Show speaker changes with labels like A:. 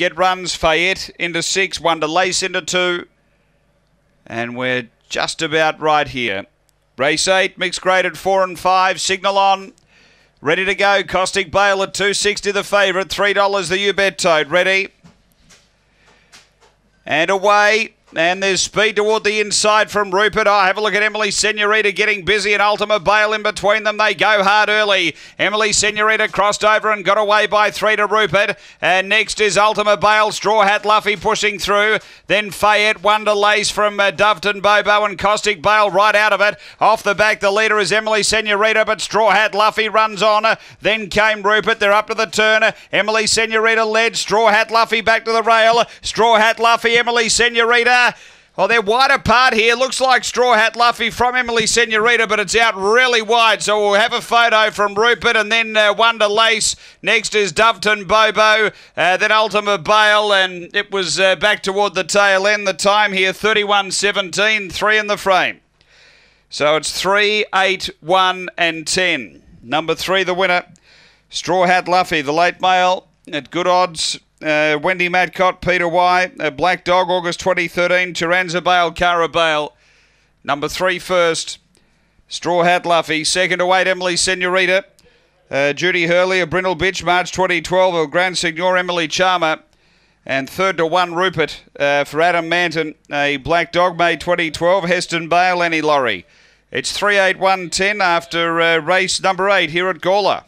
A: get runs. Fayette into six, Wonder Lace into two. And we're just about right here. Race eight, mixed graded four and five. Signal on. Ready to go. Caustic Bale at 260 the favourite. $3 the U bet toad. Ready. And away. And there's speed toward the inside from Rupert. Oh, have a look at Emily Senorita getting busy and Ultima Bale in between them. They go hard early. Emily Senorita crossed over and got away by three to Rupert. And next is Ultima Bale. Straw Hat Luffy pushing through. Then Fayette Wonder Lace from uh, Doveton Bobo and Caustic Bale right out of it. Off the back, the leader is Emily Senorita, but Straw Hat Luffy runs on. Then came Rupert. They're up to the turn. Emily Senorita led. Straw Hat Luffy back to the rail. Straw Hat Luffy, Emily Senorita. Well, they're wide apart here. Looks like Straw Hat Luffy from Emily Senorita, but it's out really wide. So we'll have a photo from Rupert and then uh, Wonder Lace. Next is Doveton Bobo, uh, then Ultima Bale, and it was uh, back toward the tail end. The time here 31 17, three in the frame. So it's 3, 8, 1, and 10. Number three, the winner. Straw Hat Luffy, the late mail at good odds. Uh, Wendy Madcott, Peter Y. Uh, Black Dog, August 2013. Chiranza Bale, Cara Bale. Number three first. Straw Hat Luffy. Second to eight, Emily Senorita. Uh, Judy Hurley, a Brindle Bitch, March 2012. A Grand Signor, Emily Charmer. And third to one, Rupert uh, for Adam Manton. A Black Dog, May 2012. Heston Bale, Annie Laurie. It's 3 8 1 10 after uh, race number eight here at Gawler.